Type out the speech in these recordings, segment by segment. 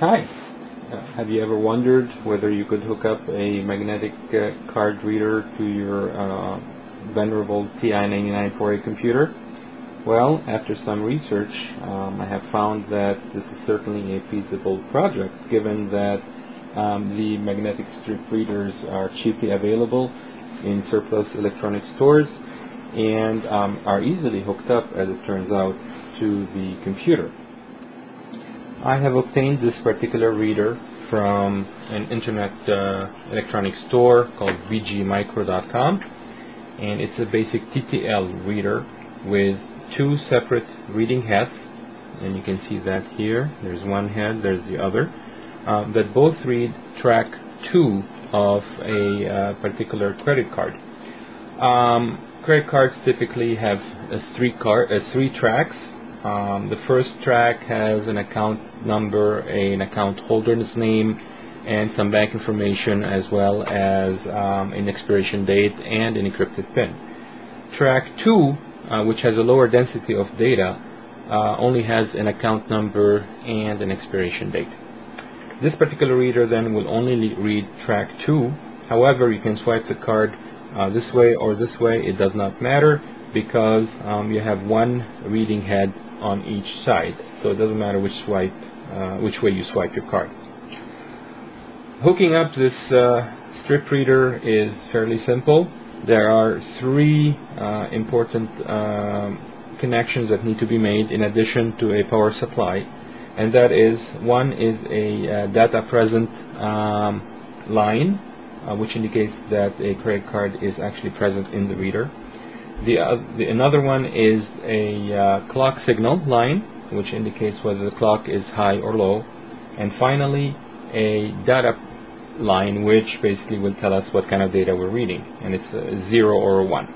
Hi. Uh, have you ever wondered whether you could hook up a magnetic uh, card reader to your uh, venerable TI-99 4A computer? Well, after some research, um, I have found that this is certainly a feasible project given that um, the magnetic strip readers are cheaply available in surplus electronic stores and um, are easily hooked up, as it turns out, to the computer. I have obtained this particular reader from an internet uh, electronic store called vgmicro.com and it's a basic TTL reader with two separate reading heads. And you can see that here. There's one head there's the other. Um, that both read track 2 of a uh, particular credit card. Um, credit cards typically have a three, card, uh, three tracks um, the first track has an account number, an account holder's name, and some bank information as well as um, an expiration date and an encrypted PIN. Track 2, uh, which has a lower density of data, uh, only has an account number and an expiration date. This particular reader then will only read track 2. However, you can swipe the card uh, this way or this way. It does not matter because um, you have one reading head on each side. So it doesn't matter which swipe uh, which way you swipe your card. Hooking up this uh, strip reader is fairly simple. There are three uh, important um, connections that need to be made in addition to a power supply. And that is one is a uh, data present um, line uh, which indicates that a credit card is actually present in the reader the, uh, the, another one is a uh, clock signal line, which indicates whether the clock is high or low. And finally, a data line, which basically will tell us what kind of data we're reading. And it's a 0 or a 1.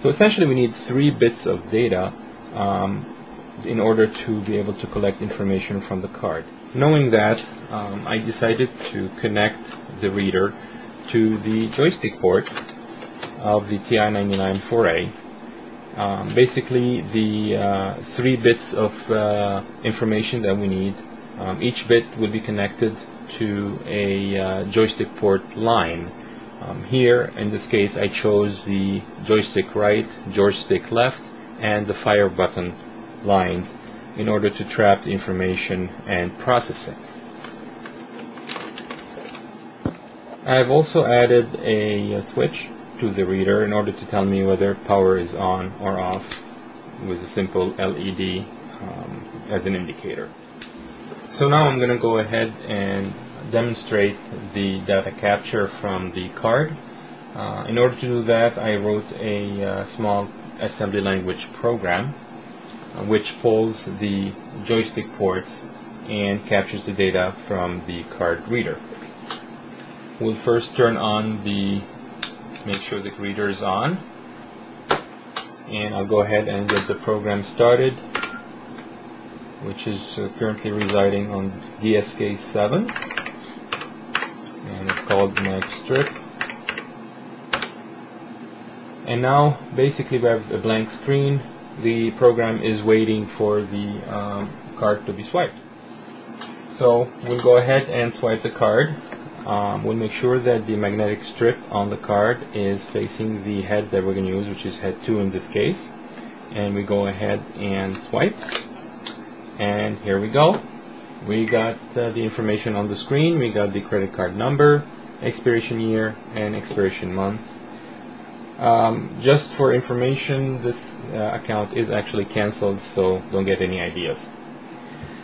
So essentially, we need three bits of data um, in order to be able to collect information from the card. Knowing that, um, I decided to connect the reader to the joystick port of the TI-99 4A. Um, basically, the uh, three bits of uh, information that we need, um, each bit will be connected to a uh, joystick port line. Um, here, in this case, I chose the joystick right, joystick left, and the fire button lines in order to trap the information and process it. I have also added a switch to the reader in order to tell me whether power is on or off with a simple LED um, as an indicator. So now I'm going to go ahead and demonstrate the data capture from the card. Uh, in order to do that I wrote a uh, small assembly language program uh, which pulls the joystick ports and captures the data from the card reader. We'll first turn on the make sure the reader is on. And I'll go ahead and get the program started which is uh, currently residing on DSK 7 and it's called Strip. and now basically we have a blank screen. The program is waiting for the um, card to be swiped. So we'll go ahead and swipe the card um, we'll make sure that the magnetic strip on the card is facing the head that we're going to use, which is head 2 in this case. And we go ahead and swipe. And here we go. We got uh, the information on the screen. We got the credit card number, expiration year, and expiration month. Um, just for information, this uh, account is actually canceled, so don't get any ideas.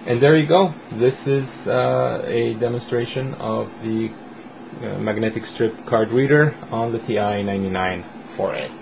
And there you go. This is uh, a demonstration of the uh, magnetic strip card reader on the TI-99 4A.